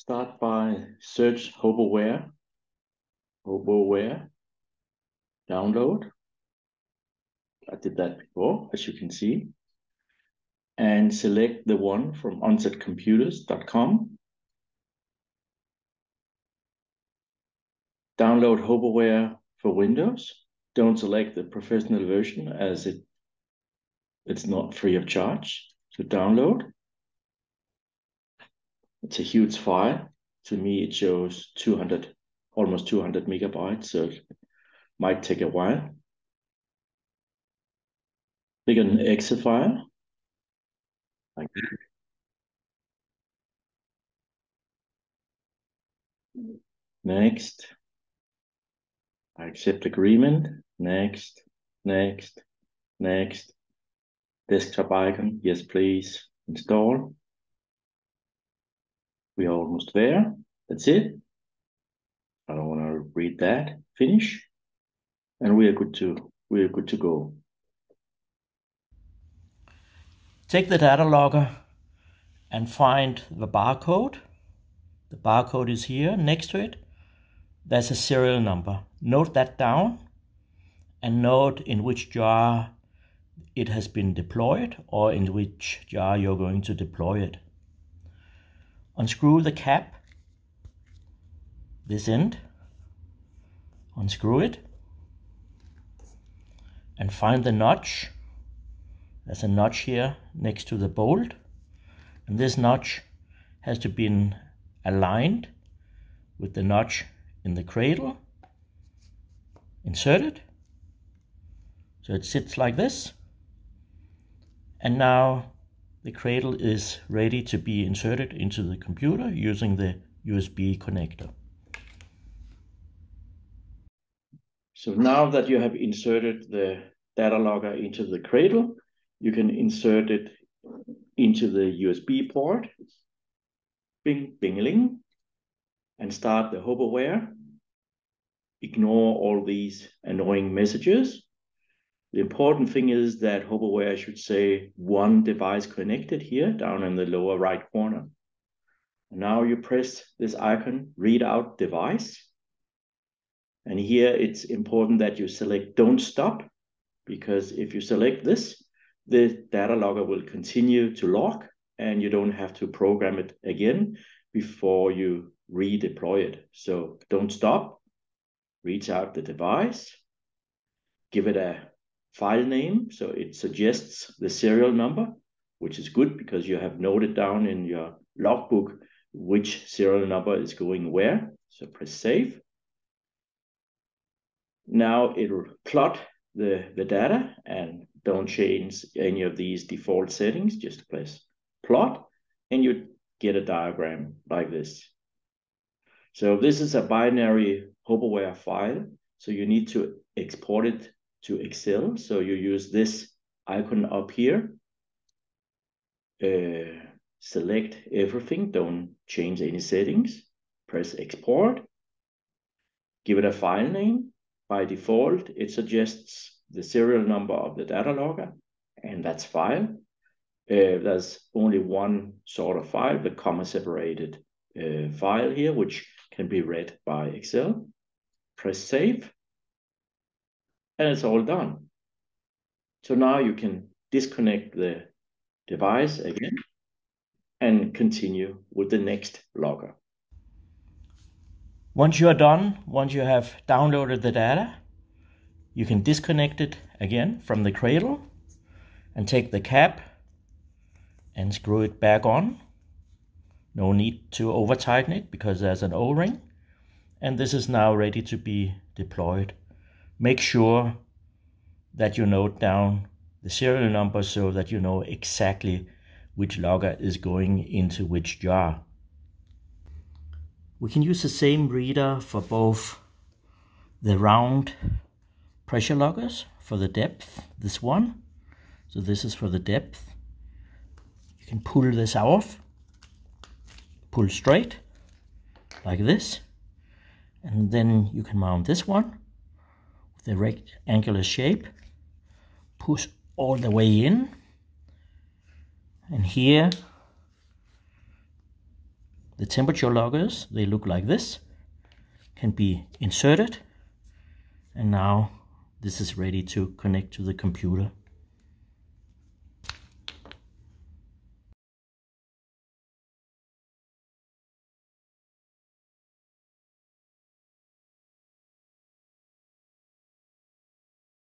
start by search Hoboware, Hoboware, download. I did that before, as you can see. And select the one from onsetcomputers.com. Download Hoboware for Windows. Don't select the professional version as it it's not free of charge to download. It's a huge file. To me, it shows 200, almost 200 megabytes, so it might take a while. Click on exe file. Like that. Next. I accept agreement. Next, next, next. Desktop icon. Yes, please. Install. We are almost there. That's it. I don't want to read that. Finish. And we are good to we are good to go. Take the data logger and find the barcode. The barcode is here next to it. There's a serial number. Note that down and note in which jar it has been deployed or in which jar you're going to deploy it. Unscrew the cap, this end, unscrew it, and find the notch. There's a notch here next to the bolt, and this notch has to be aligned with the notch in the cradle. Insert it. So it sits like this. And now the cradle is ready to be inserted into the computer using the USB connector. So now that you have inserted the data logger into the cradle, you can insert it into the USB port, bing, bing, and start the Hoboware. Ignore all these annoying messages the important thing is that Hoboware should say one device connected here down in the lower right corner. Now you press this icon, read out device. And here it's important that you select don't stop because if you select this, the data logger will continue to log and you don't have to program it again before you redeploy it. So don't stop, reach out the device, give it a file name. So it suggests the serial number, which is good because you have noted down in your logbook which serial number is going where. So press save. Now it'll plot the, the data and don't change any of these default settings. Just press plot and you get a diagram like this. So this is a binary Hoboware file. So you need to export it to Excel. So you use this icon up here. Uh, select everything, don't change any settings. Press export. Give it a file name. By default, it suggests the serial number of the data logger, and that's file. Uh, there's only one sort of file, the comma separated uh, file here, which can be read by Excel. Press save and it's all done. So now you can disconnect the device again and continue with the next logger. Once you are done, once you have downloaded the data, you can disconnect it again from the cradle and take the cap and screw it back on. No need to over tighten it because there's an O-ring. And this is now ready to be deployed make sure that you note down the serial number so that you know exactly which logger is going into which jar. We can use the same reader for both the round pressure loggers for the depth, this one. So this is for the depth. You can pull this off, pull straight like this. And then you can mount this one the rectangular shape, push all the way in, and here the temperature loggers, they look like this, can be inserted. And now this is ready to connect to the computer.